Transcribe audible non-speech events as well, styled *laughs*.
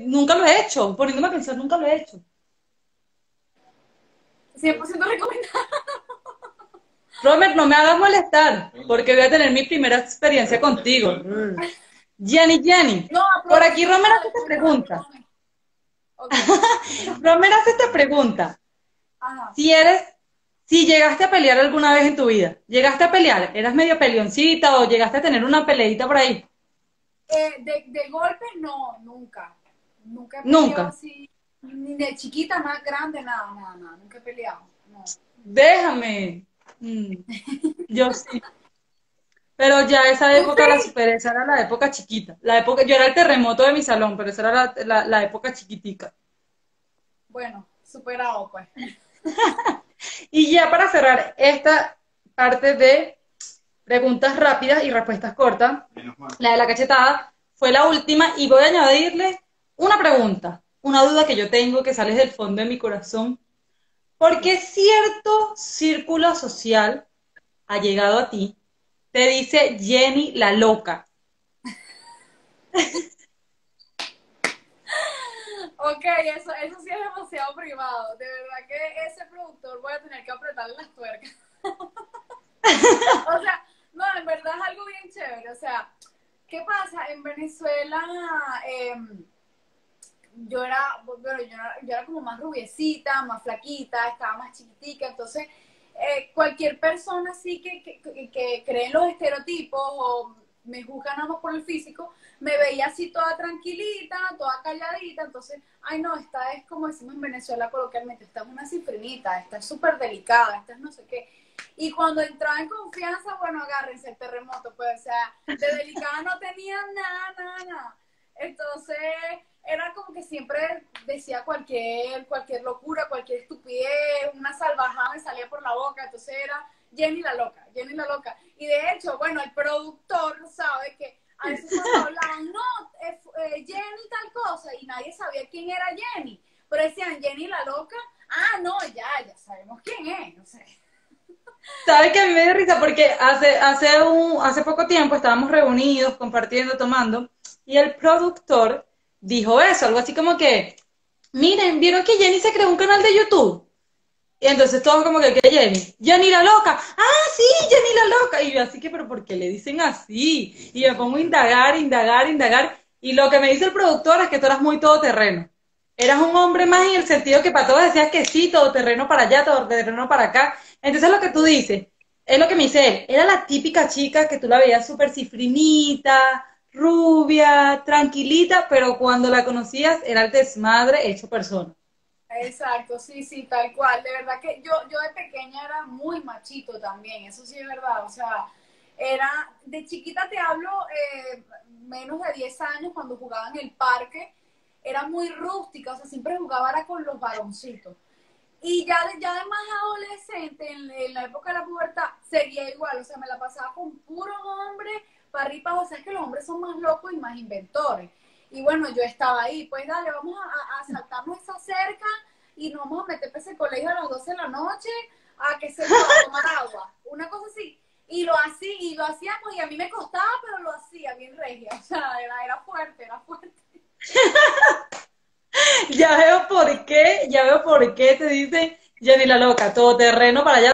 nunca lo he hecho. Poniéndome a pensar, nunca lo he hecho. 100% recomendado. Robert, no me hagas molestar, porque voy a tener mi primera experiencia contigo. Jenny, Jenny, No, por aquí Romer hace esta pregunta. *laughs* Romer hace esta pregunta. Ajá. Si eres, si llegaste a pelear alguna vez en tu vida, llegaste a pelear, eras medio peleoncita o llegaste a tener una peleita por ahí. Eh, de, de golpe, no, nunca. Nunca he Nunca. peleado así, ni de chiquita, más grande, nada, nada, nada. Nunca he peleado. No. Déjame. Mm, Yo sí. Pero ya esa época la superé, esa era la época chiquita. La época, yo era el terremoto de mi salón, pero esa era la, la- la época chiquitica. Bueno, superado, pues. *laughs* Y ya para cerrar esta parte de preguntas rápidas y respuestas cortas, Menos mal. la de la cachetada fue la última y voy a añadirle una pregunta, una duda que yo tengo que sale del fondo de mi corazón. ¿Por qué cierto círculo social ha llegado a ti? Te dice Jenny la loca. *laughs* Ok, eso, eso sí es demasiado privado. De verdad que ese productor voy a tener que apretarle las tuercas. *laughs* o sea, no, en verdad es algo bien chévere. O sea, ¿qué pasa? En Venezuela, em, yo era, bueno, yo era, yo era como más rubiecita, más flaquita, estaba más chiquitica, entonces eh, cualquier persona así que, que, que- cree en los estereotipos o me juzga nada más por el físico, me veía así toda tranquilita, toda calladita, entonces, ay no, esta es como decimos en Venezuela coloquialmente, esta es una cifrinita, esta es súper delicada, esta es no sé qué. Y cuando entraba en confianza, bueno, agárrense el terremoto, pues, o sea, de delicada no tenía nada, nada, nada. Entonces, era como que siempre decía cualquier, cualquier locura, cualquier estupidez, una salvajada me salía por la boca, entonces era Jenny la loca, Jenny la loca. Y de hecho, bueno, el productor sabe que a veces cuando *laughs* hablaban, no, eh, eh, Jenny tal cosa, y nadie sabía quién era Jenny, pero decían Jenny la loca, ah, no, ya, ya sabemos quién es, no sé. ¿Sabes que a mí me dio risa? Porque hace, hace, un, hace poco tiempo estábamos reunidos, compartiendo, tomando, y el productor dijo eso, algo así como que, miren, ¿vieron que Jenny se creó un canal de YouTube? Y entonces todos como que, ¿qué Jenny? Jenny la loca. Ah, sí, Jenny la loca. Y yo así que, pero ¿por qué le dicen así? Y me pongo a indagar, indagar, indagar. Y lo que me dice el productor es que tú eras muy todoterreno. Eras un hombre más en el sentido que para todos decías que sí, todoterreno para allá, todoterreno para acá. Entonces lo que tú dices, es lo que me dice él, era la típica chica que tú la veías súper cifrinita, rubia, tranquilita, pero cuando la conocías era el desmadre hecho persona. Exacto, sí, sí, tal cual. De verdad que yo, yo de pequeña era muy machito también, eso sí es verdad. O sea, era, de chiquita te hablo, eh, menos de 10 años cuando jugaba en el parque, era muy rústica, o sea, siempre jugaba era con los varoncitos. Y ya de, ya de más adolescente, en, en la época de la pubertad, seguía igual, o sea, me la pasaba con es que los hombres son más locos y más inventores. Y bueno, yo estaba ahí, pues dale, vamos a, a saltarnos esa cerca y nos vamos a meter para ese colegio a las 12 de la noche a que se a tomar agua, una cosa así. Y lo así, y lo hacíamos, y a mí me costaba, pero lo hacía bien regia, o sea, era, fuerte, era fuerte. *laughs* Ya veo por qué, ya veo por qué te dicen Jenny la loca, todoterreno para allá,